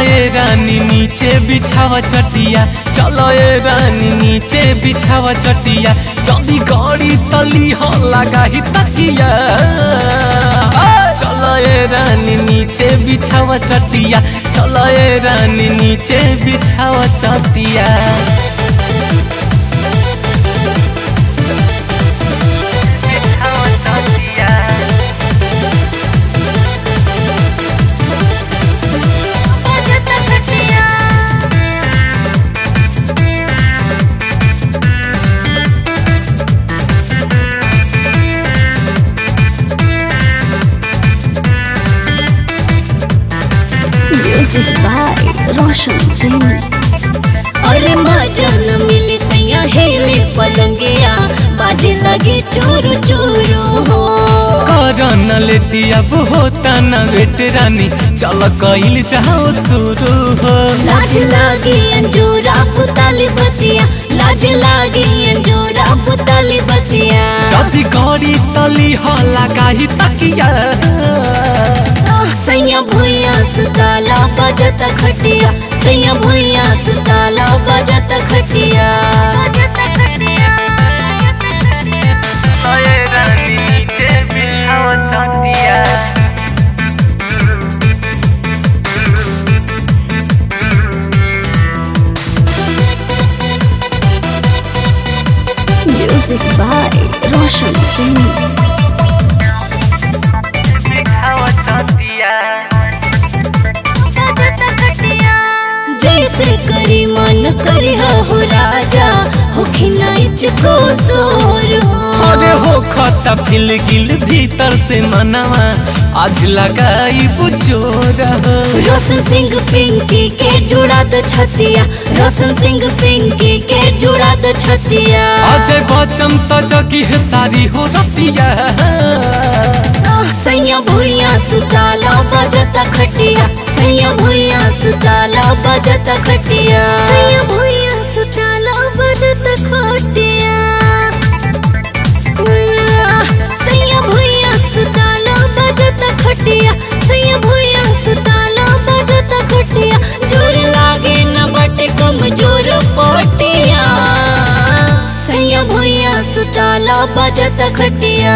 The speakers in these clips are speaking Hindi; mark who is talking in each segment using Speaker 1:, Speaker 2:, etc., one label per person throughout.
Speaker 1: ये रानी नीचे बिछावा चटिया चलो ये रानी नीचे बिछावा चटिया, जल्दी गाड़ी तली हो तकिया। चलो ये रानी नीचे बिछावा चटिया चलो ये रानी नीचे बिछावा चटिया।
Speaker 2: Music by Roshan Singh. अरे मज़ा न मिली सैया हेले पलंगिया बाजे लगे चोरू चोरू हो
Speaker 1: करन लेटी अब होता न बेट रानी चल कइल जाओ शुरू हो
Speaker 2: लाज लागी अंजोरा पुताली बतिया लाज लागी अंजोरा पुताली बतिया
Speaker 1: जदी गाड़ी तली हो लगाही तकिया
Speaker 2: बजत खटिया सैया भुइया सुताला बजत खटिया।
Speaker 1: अरे रानी नीचे बिछाओ
Speaker 2: मन हो राजा हो खिनाइच को सोर।
Speaker 1: अरे
Speaker 2: हो
Speaker 1: हो फिल गिल भीतर से मनवा आज लगाई बुचोर
Speaker 2: रोशन सिंह पिंकी के जुड़ा द छतिया रोशन सिंह पिंकी के जुड़ा द छतिया।
Speaker 1: अजय बच्चन तो जगी है सारी हो रतिया।
Speaker 2: सैया भुइया सुताला बजता खटिया सैया भुइया सुताला बजता खटिया। सैया सुताला बजता खटिया।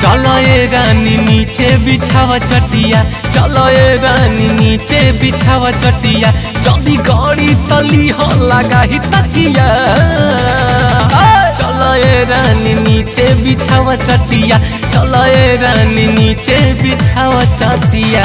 Speaker 1: चलो ये रानी नीचे बिछावा चटिया। चलो ये रानी नीचे बिछावा चटिया। जल्दी गाड़ी तली हो लगा ही तकिया। चलो ये रानी नीचे बिछावा चटिया। चलो ये रानी नीचे बिछावा चटिया।